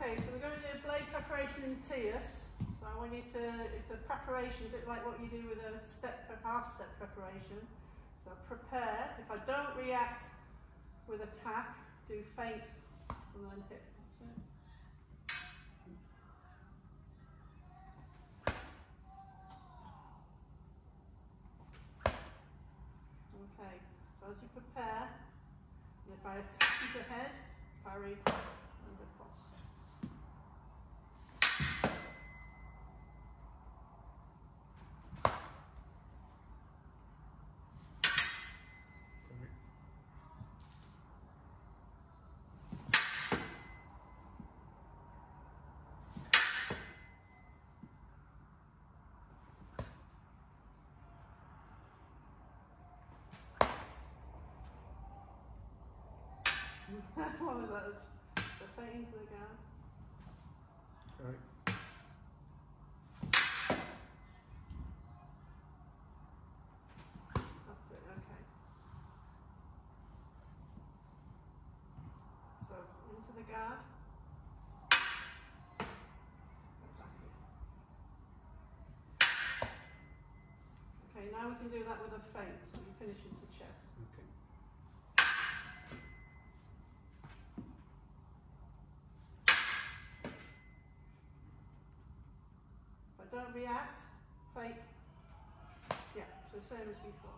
Okay, so we're going to do a blade preparation in tierce. So I want you to, it's a preparation, a bit like what you do with a step, a half step preparation. So prepare, if I don't react with attack, do feint and then hit. Okay, so as you prepare, and if I attack you to head, parry, what was that? The feint into the guard. Sorry. That's it, okay. So into the guard. Okay, now we can do that with a feint, so you finish into chest. Okay. React, fake. Yeah, so same as before.